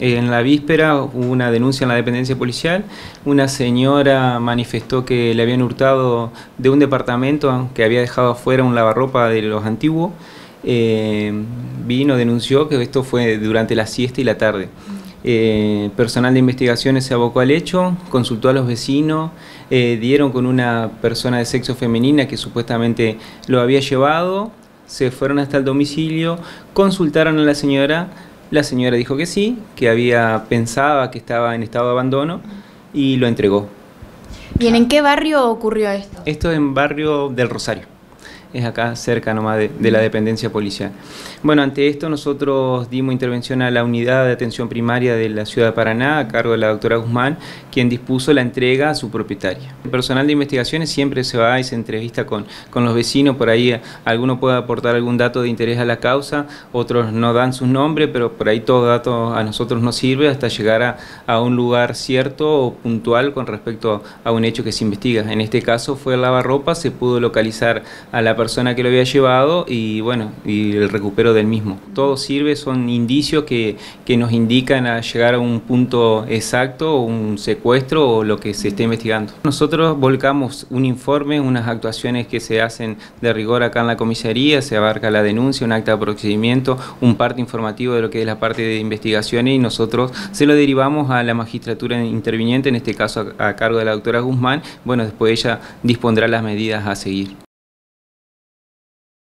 En la víspera hubo una denuncia en la dependencia policial. Una señora manifestó que le habían hurtado de un departamento que había dejado afuera un lavarropa de los antiguos. Eh, vino, denunció que esto fue durante la siesta y la tarde. Eh, personal de investigaciones se abocó al hecho, consultó a los vecinos, eh, dieron con una persona de sexo femenina que supuestamente lo había llevado, se fueron hasta el domicilio, consultaron a la señora, la señora dijo que sí, que había pensaba que estaba en estado de abandono y lo entregó. ¿Y en qué barrio ocurrió esto? Esto en barrio del Rosario es acá cerca nomás de, la dependencia policial. Bueno, ante esto nosotros dimos intervención a la unidad de atención primaria de la ciudad de Paraná a cargo de la doctora Guzmán, quien dispuso la entrega a su propietaria. El personal de investigaciones siempre se va y se entrevista con, con los vecinos, por ahí alguno puede aportar algún dato de interés a la causa, otros no dan sus nombres, pero por ahí todo dato a nosotros nos sirve hasta llegar a, a un lugar cierto o puntual con respecto a un hecho que se investiga. En este caso fue el lavarropa, se pudo localizar a la persona que lo había llevado y bueno, y el recupero del mismo. Todo sirve, son indicios que, que nos indican a llegar a un punto exacto, un secuestro o lo que se esté investigando. Nosotros volcamos un informe, unas actuaciones que se hacen de rigor acá en la comisaría, se abarca la denuncia, un acta de procedimiento, un parte informativo de lo que es la parte de investigaciones y nosotros se lo derivamos a la magistratura interviniente, en este caso a, a cargo de la doctora Guzmán, bueno, después ella dispondrá las medidas a seguir.